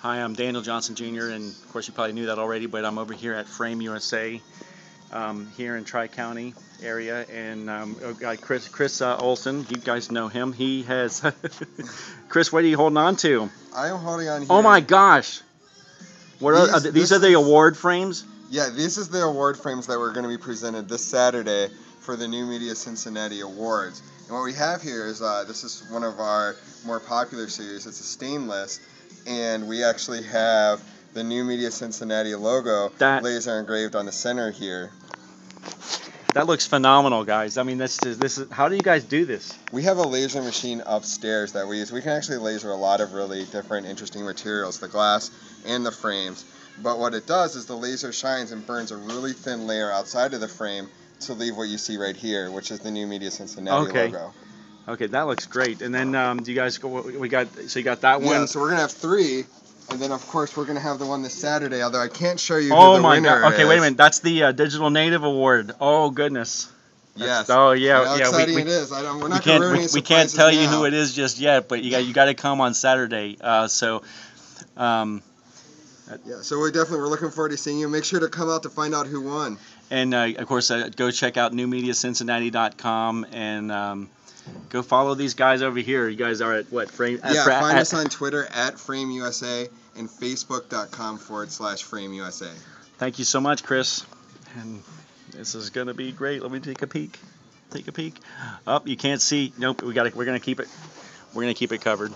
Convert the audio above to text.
Hi, I'm Daniel Johnson Jr. and of course you probably knew that already, but I'm over here at Frame USA um, here in Tri County area, and um, guy Chris Chris uh, Olson. You guys know him. He has Chris. What are you holding on to? I am holding on here. Oh my gosh! What are These- uh, these are the award frames? Yeah, this is the award frames that we're going to be presented this Saturday for the New Media Cincinnati Awards. And what we have here is uh, this is one of our more popular series. It's a stainless, and we actually have the New Media Cincinnati logo That- laser engraved on the center here. That looks phenomenal, guys. I mean, this is this is. How do you guys do this? We have a laser machine upstairs that we use. We can actually laser a lot of really different, interesting materials, the glass and the frames. But what it does is the laser shines and burns a really thin layer outside of the frame to leave what you see right here, which is the new Media Cincinnati Okay. logo. Okay, that looks great. And then um, do you guys go? We got so you got that one. Yeah, so we're gonna have three, and then of course we're gonna have the one this Saturday. Although I can't show you. Oh my god. Okay, wait a minute. That's the uh, Digital Native Award. Oh goodness. Yes. Oh yeah, How yeah. exciting we, it is! I don't, we're we not can't ruin we, we can't tell you who it is just yet, but you got you got to come on Saturday. Uh, so, um, Yeah, so we definitely we're looking forward to seeing you. Make sure to come out to find out who won. and uh, of course, uh, go check out newmediacincinnati.com and um, go follow these guys over here. You guys are at what frame? At, yeah, fra- find at- us on Twitter at FrameUSA and Facebook.com forward slash FrameUSA. Thank you so much, Chris. And this is gonna be great. Let me take a peek. Take a peek. Up, you can't see. Nope. We got. We're gonna keep it. We're gonna keep it covered.